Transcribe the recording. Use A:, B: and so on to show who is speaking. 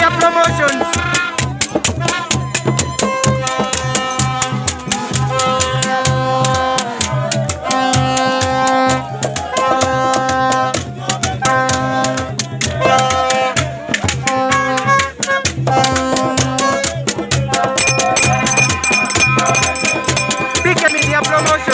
A: Media Promotions. promotion.